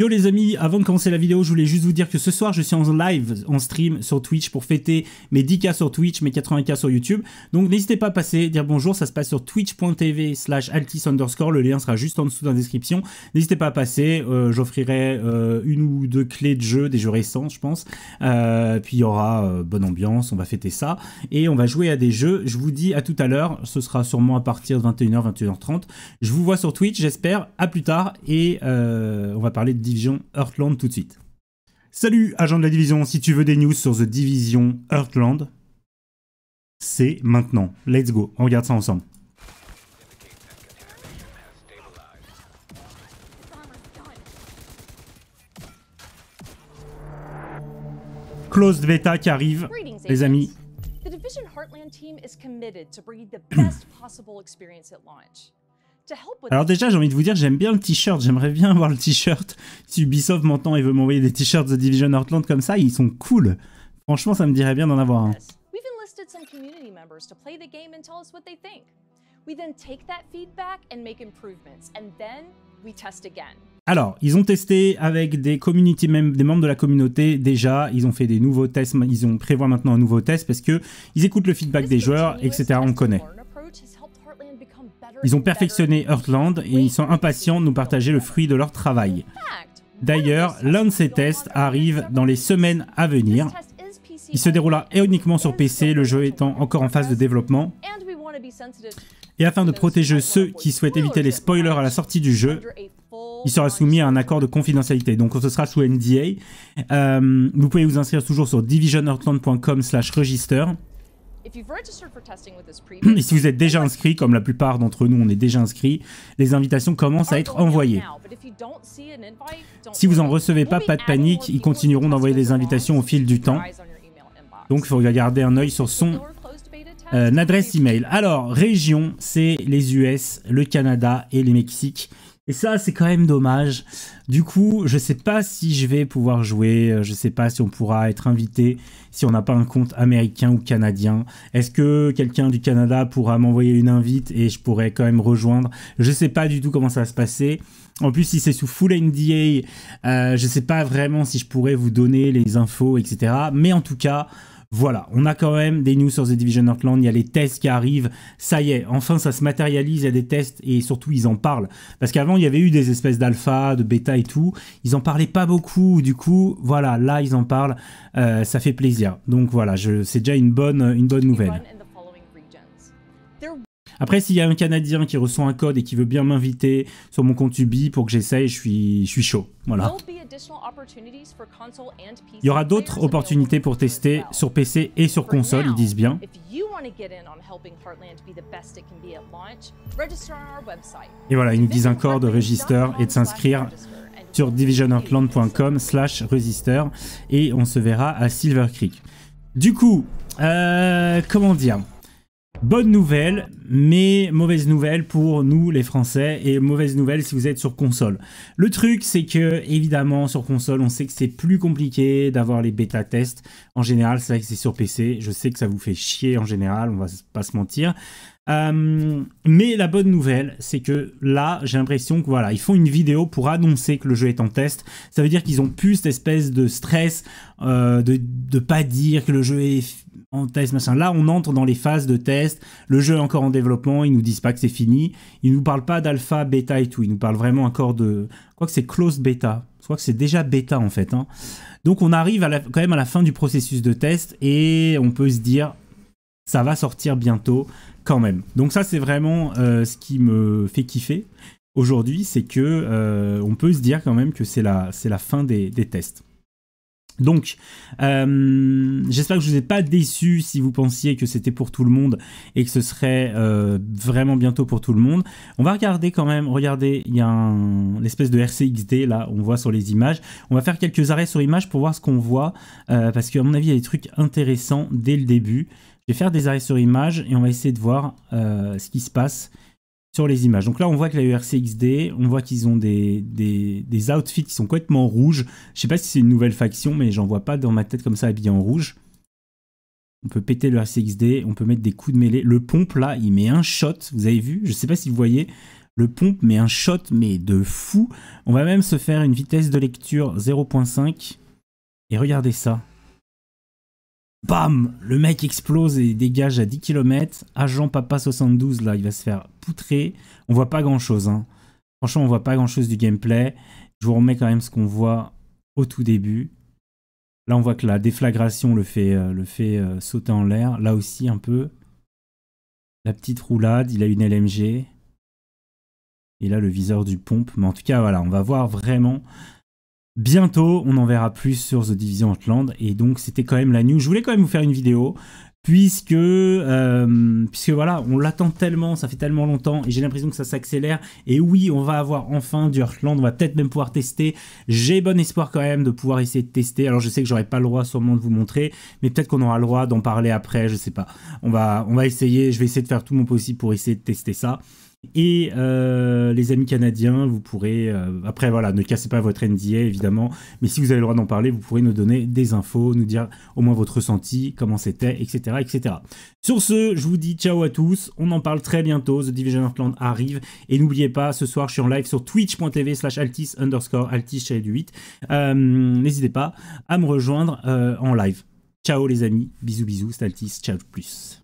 Yo les amis, avant de commencer la vidéo, je voulais juste vous dire que ce soir je suis en live, en stream sur Twitch pour fêter mes 10k sur Twitch, mes 80k sur YouTube. Donc n'hésitez pas à passer, dire bonjour, ça se passe sur twitch.tv slash altis underscore, le lien sera juste en dessous dans la description. N'hésitez pas à passer, euh, j'offrirai euh, une ou deux clés de jeu, des jeux récents je pense. Euh, puis il y aura bonne ambiance, on va fêter ça. Et on va jouer à des jeux, je vous dis à tout à l'heure, ce sera sûrement à partir de 21h, 21h30. Je vous vois sur Twitch, j'espère, à plus tard et on va parler de Division Heartland tout de suite. Salut, agent de la Division, si tu veux des news sur The Division Heartland, c'est maintenant. Let's go, on regarde ça ensemble. Closed beta qui arrive, les amis. The Division Heartland team is committed to bringing the best possible experience at launch. Alors déjà, j'ai envie de vous dire, j'aime bien le t-shirt, j'aimerais bien avoir le t-shirt. Si Ubisoft m'entend et veut m'envoyer des t-shirts The Division Heartland comme ça, ils sont cool. Franchement, ça me dirait bien d'en avoir un. Alors, ils ont testé avec des community même des membres de la communauté déjà, ils ont fait des nouveaux tests, ils ont prévoit maintenant un nouveau test parce que ils écoutent le feedback des joueurs, etc. On connaît. Ils ont perfectionné Heartland et ils sont impatients de nous partager le fruit de leur travail. D'ailleurs, l'un de ces tests arrive dans les semaines à venir. Il se déroulera uniquement sur PC, le jeu étant encore en phase de développement. Et afin de protéger ceux qui souhaitent éviter les spoilers à la sortie du jeu, il sera soumis à un accord de confidentialité. Donc ce sera sous NDA. Euh, vous pouvez vous inscrire toujours sur divisionheartland.com slash register. Et si vous êtes déjà inscrit, comme la plupart d'entre nous on est déjà inscrit, les invitations commencent à être envoyées. Si vous n'en recevez pas, pas de panique, ils continueront d'envoyer des invitations au fil du temps. Donc il faut garder un œil sur son euh, adresse email. Alors, région, c'est les US, le Canada et les Mexiques. Et ça, c'est quand même dommage. Du coup, je sais pas si je vais pouvoir jouer, euh, je sais pas si on pourra être invité si on n'a pas un compte américain ou canadien. Est-ce que quelqu'un du Canada pourra m'envoyer une invite et je pourrais quand même rejoindre? Je sais pas du tout comment ça va se passer. En plus, si c'est sous full NDA, euh, je sais pas vraiment si je pourrais vous donner les infos, etc. Mais en tout cas, voilà, on a quand même des news sur The Division Heartland, il y a les tests qui arrivent, ça y est, enfin ça se matérialise, il y a des tests et surtout ils en parlent. Parce qu'avant il y avait eu des espèces d'alpha, de bêta et tout, ils en parlaient pas beaucoup, du coup voilà, là ils en parlent, euh, ça fait plaisir. Donc voilà, c'est déjà une bonne, une bonne nouvelle. Après, s'il y a un Canadien qui reçoit un code et qui veut bien m'inviter sur mon compte Ubi pour que j'essaye, je suis, je suis chaud. Voilà. Il y aura d'autres opportunités pour tester sur PC et sur console, ils disent bien. Et voilà, ils nous disent encore de register et de s'inscrire sur divisionheartland.com slash register et on se verra à Silver Creek. Du coup, euh, comment dire? Bonne nouvelle, mais mauvaise nouvelle pour nous les Français et mauvaise nouvelle si vous êtes sur console. Le truc c'est que évidemment sur console on sait que c'est plus compliqué d'avoir les bêta tests. En général c'est vrai que c'est sur PC, je sais que ça vous fait chier en général, on va pas se mentir. Euh, mais la bonne nouvelle, c'est que là, j'ai l'impression que voilà, ils font une vidéo pour annoncer que le jeu est en test. Ça veut dire qu'ils ont plus cette espèce de stress euh, de ne pas dire que le jeu est en test, machin. Là, on entre dans les phases de test. Le jeu est encore en développement. Ils nous disent pas que c'est fini. Ils nous parlent pas d'alpha, bêta et tout. Ils nous parlent vraiment encore de. quoi que c'est close bêta. Je crois que c'est déjà bêta en fait. Hein. Donc on arrive quand même à la fin du processus de test et on peut se dire ça va sortir bientôt quand même. Donc ça c'est vraiment euh, ce qui me fait kiffer aujourd'hui, c'est que euh, on peut se dire quand même que c'est la, la fin des tests. Donc, euh, j'espère que je ne vous ai pas déçu si vous pensiez que c'était pour tout le monde et que ce serait euh, vraiment bientôt pour tout le monde. On va regarder quand même, regardez, il y a une espèce de RCXD là, on voit sur les images. On va faire quelques arrêts sur image pour voir ce qu'on voit, euh, parce qu'à mon avis, il y a des trucs intéressants dès le début. Je vais faire des arrêts sur image et on va essayer de voir ce qui se passe sur les images. Donc là, on voit que la URCXD, on voit qu'ils ont des, des, outfits qui sont complètement rouges. Je sais pas si c'est une nouvelle faction, mais j'en vois pas dans ma tête comme ça habillé en rouge. On peut péter le RCXD, on peut mettre des coups de mêlée. Le pompe là, il met un shot, vous avez vu? Je sais pas si vous voyez. le pompe, mais un shot, mais de fou. On va même se faire une vitesse de lecture 0.5. Et regardez ça. Bam Le mec explose et dégage à 10 km. Agent Papa 72, là, il va se faire poutrer. On voit pas grand-chose. Hein. Franchement, on voit pas grand-chose du gameplay. Je vous remets quand même ce qu'on voit au tout début. Là, on voit que la déflagration le fait, euh, le fait euh, sauter en l'air. Là aussi, un peu. La petite roulade, il a une LMG. Et là, le viseur du pompe. Mais en tout cas, voilà, on va voir vraiment bientôt. On en verra plus sur The Division Heartland. Et donc, c'était quand même la news. Je voulais quand même vous faire une vidéo. Puisque, euh, puisque voilà, on l'attend tellement, ça fait tellement longtemps, et j'ai l'impression que ça s'accélère. Et oui, on va avoir enfin du Heartland, on va peut-être même pouvoir tester. J'ai bon espoir quand même de pouvoir essayer de tester. Alors je sais que j'aurai pas le droit sûrement de vous montrer, mais peut-être qu'on aura le droit d'en parler après, je sais pas. On va, on va essayer, je vais essayer de faire tout mon possible pour essayer de tester ça. Et euh, les amis canadiens, vous pourrez, euh, après voilà, ne cassez pas votre NDA évidemment, mais si vous avez le droit d'en parler, vous pourrez nous donner des infos, nous dire au moins votre ressenti, comment c'était, etc., etc. Sur ce, je vous dis ciao à tous, on en parle très bientôt, The Division of Land arrive, et n'oubliez pas, ce soir je suis en live sur twitch.tv slash altis underscore altis 8, euh, n'hésitez pas à me rejoindre en live. Ciao les amis, bisous bisous, c'est Altis, ciao plus.